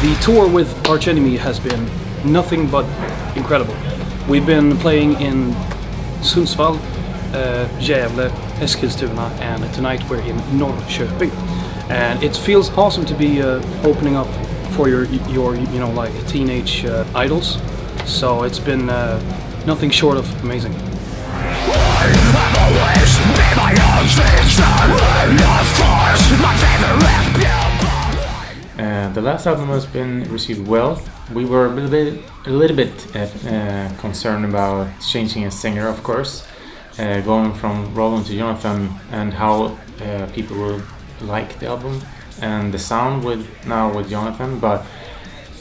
The tour with Arch Enemy has been nothing but incredible. We've been playing in Sundsvall, uh, Gävle, Eskilstuna, and tonight we're in Norrköping. And it feels awesome to be uh, opening up for your, your, you know, like teenage uh, idols. So it's been uh, nothing short of amazing. Uh, the last album has been received well. We were a little bit, a little bit uh, uh, concerned about changing a singer, of course, uh, going from Roland to Jonathan, and how uh, people will like the album and the sound with now with Jonathan. But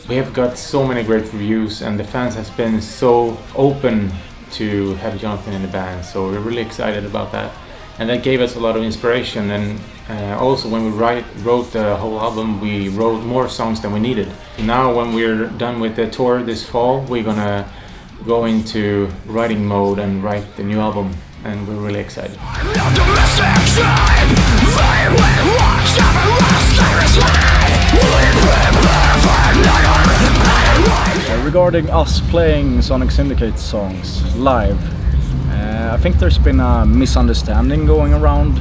we have got so many great reviews, and the fans has been so open to have Jonathan in the band. So we're really excited about that, and that gave us a lot of inspiration. And uh, also, when we write, wrote the whole album, we wrote more songs than we needed. Now, when we're done with the tour this fall, we're gonna go into writing mode and write the new album, and we're really excited. Uh, regarding us playing Sonic Syndicate songs live, uh, I think there's been a misunderstanding going around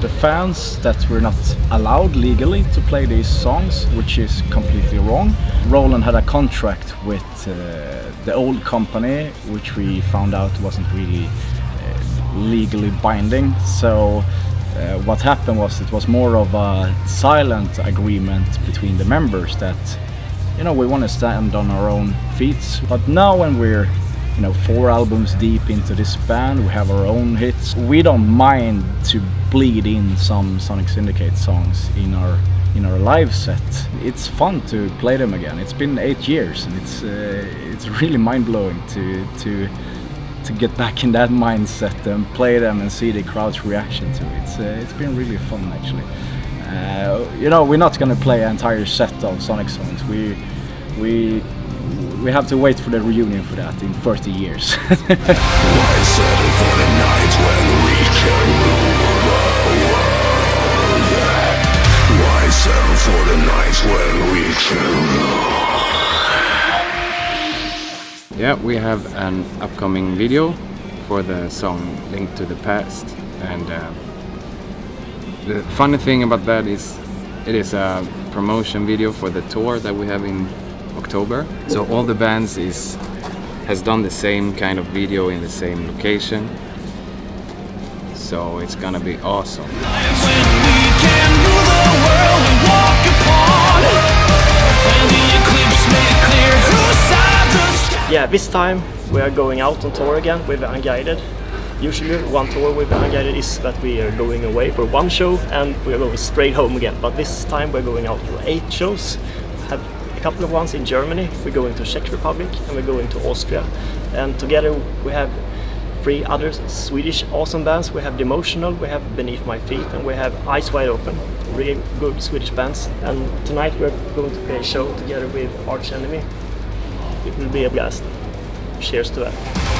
the fans that we're not allowed legally to play these songs, which is completely wrong. Roland had a contract with uh, the old company, which we found out wasn't really uh, legally binding. So uh, what happened was it was more of a silent agreement between the members that you know we want to stand on our own feet but now when we're you know four albums deep into this band. We have our own hits. We don't mind to bleed in some sonic syndicate songs in our in our live set. It's fun to play them again. It's been eight years and it's uh, it's really mind-blowing to to to get back in that mindset and play them and see the crowd's reaction to it. It's uh, it's been really fun actually. Uh, you know, we're not gonna play an entire set of Sonic songs. We we we have to wait for the reunion for that in 30 years. Yeah, we have an upcoming video for the song Link to the Past and uh, the funny thing about that is it is a promotion video for the tour that we have in October. So all the bands is has done the same kind of video in the same location. So it's gonna be awesome. Yeah, this time we are going out on tour again with Unguided. Usually one tour with Unguided is that we are going away for one show and we are going straight home again. But this time we're going out for eight shows. Have couple of ones in Germany, we're going to Czech Republic and we're going to Austria. And together we have three other Swedish awesome bands. We have Demotional, we have Beneath My Feet and we have Eyes Wide Open. Really good Swedish bands. And tonight we're going to play a show together with Arch Enemy. It will be a blast. Cheers to that.